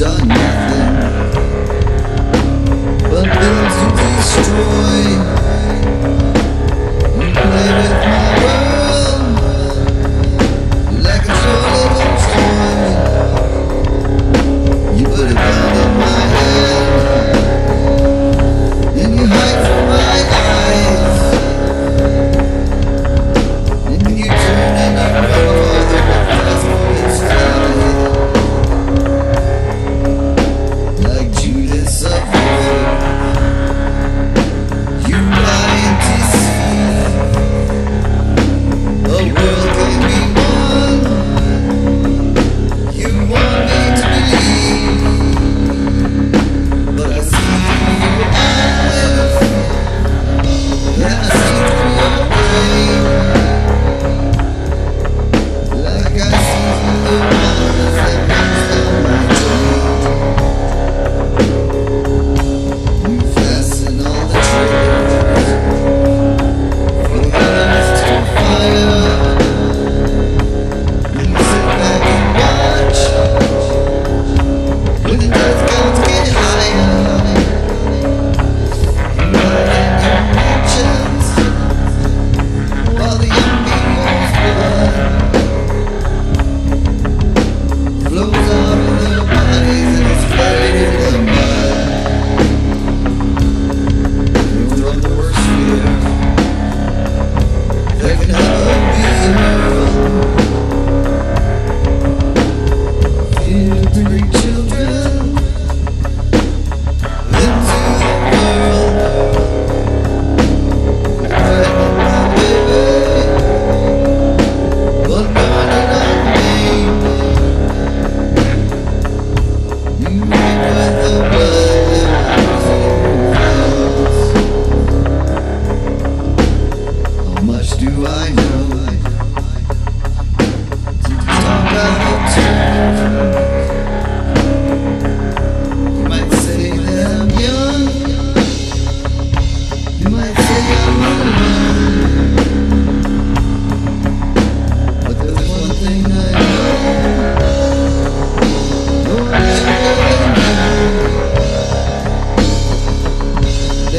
done nothing but built to destroy.